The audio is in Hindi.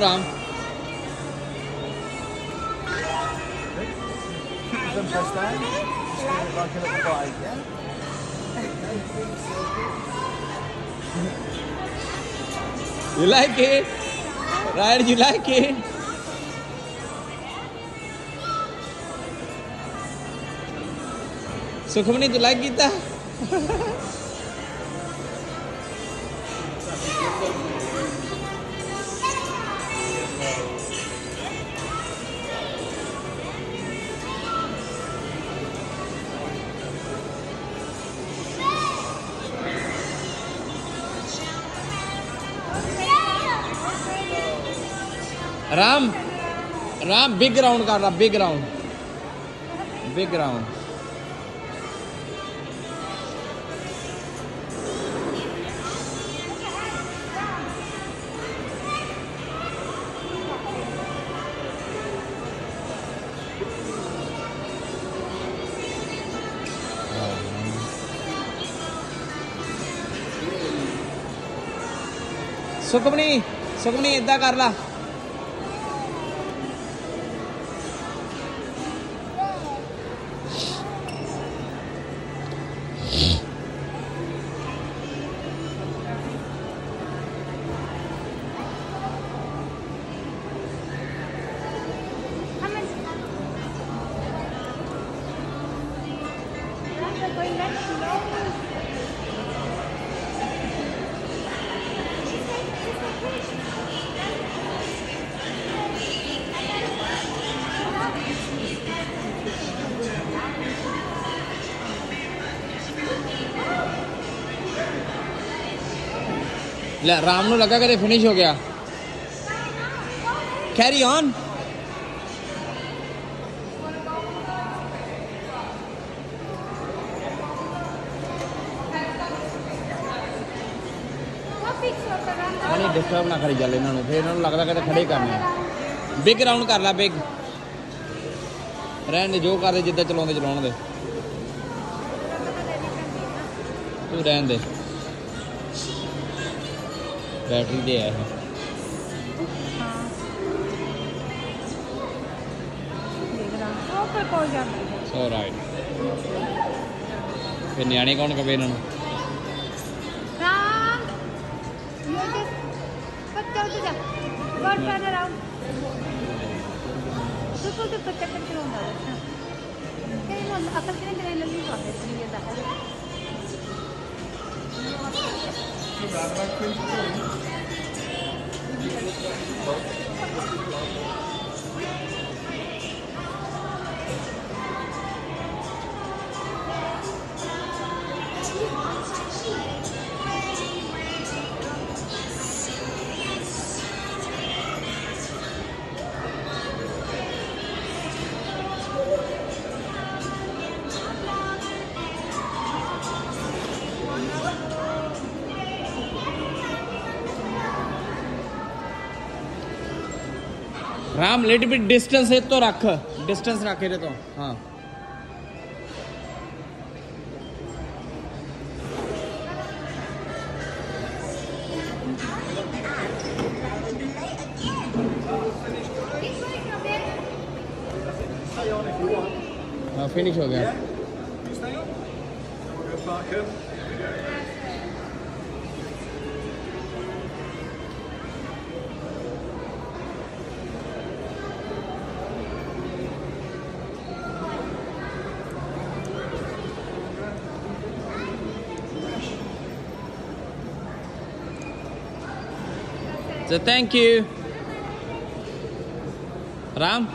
down. Just do it like bite, yeah? You like it? Ryan, you like it? Ram Ram big round कर रहा big round big round Sukhmani Sukhmani ਇਦਾਂ ਕਰ ਲਾ ਲੈ ਰਾਮ ਨੂੰ ਲੱਗਾ ਕਿ ਫਿਨਿਸ਼ ਹੋ ਗਿਆ ਕੈਰੀ ਔਨ ਨਹੀਂ ਡਿਸਟਰਬ ਨਾ ਕਰੀ ਚੱਲ ਇਹਨਾਂ ਨੂੰ ਫਿਰ ਇਹਨਾਂ ਨੂੰ ਲੱਗਦਾ ਕਿ ਖੜੇ ਕਰਨੇ ਆ ਬਿਗ ਰਾਉਂਡ ਕਰ ਲੈ ਬਿਗ ਰਹਿਣ ਦੇ ਜੋ ਕਰਦੇ ਜਿੱਦਾਂ ਚਲਾਉਂਦੇ ਚਲਾਉਣ ਦੇ ਤੂੰ ਰਹਿਣ ਦੇ ਬੈਟਰੀ ਦੇ ਆ ਇਹ ਸੋ ਰਾਈਟ ਫਿਰ ਨਿਆਣੇ ਕੌਣ ਕਵੇ ਇਹਨਾਂ ਨੂੰ राम ये देख बच्चा उधर जा गॉड फादर आओ देखो तो बच्चा बच्चा होता है कहीं वो अकल के नहीं लगी हुआ है ये दा Thank you. Ram little distance है तो रख। डिस्टेंस रखे रे तो। हाँ। हाँ फिनिश हो गया। So thank you. Ram?